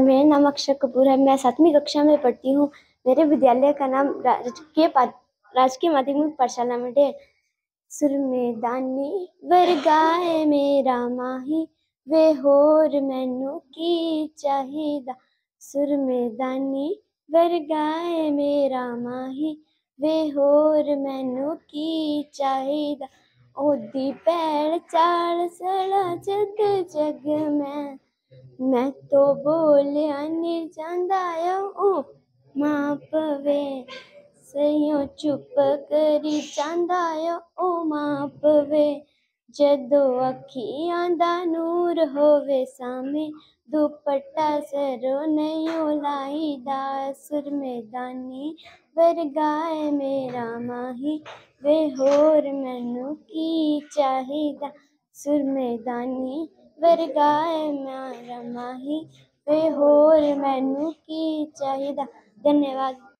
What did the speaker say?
नाम अक्षय कपूर है। मैं सातवीं कक्षा में पढ़ती हूँ। मेरे विद्यालय का नाम राजकीय राजकीय माध्यमिक पाठशाला में है सुर में दानी, वर वर्गाए मेरा माही, वे होर मैनू की चाहिदा। सुर में दानी, वर वर्गाए मेरा माही, वे होर मैनू की चाहिदा। ओदी पैड़ चाल सड़ा जग जग में तो बोलिया नहीं चाहता ओ माँ पवे सही चुप करी चाहता ओ माँ पवे जदों अखियाँ दा नूर होवे सामे दुपट्टा सरो नहीं लाईदा। सुर मैदानी वरगाए मेरा माही, वे होर मैनू की चाहिदा? सुर मैदानी वरगाए मेरा माही वे होर मैनू की ਚਾਹੀਦਾ धन्यवाद।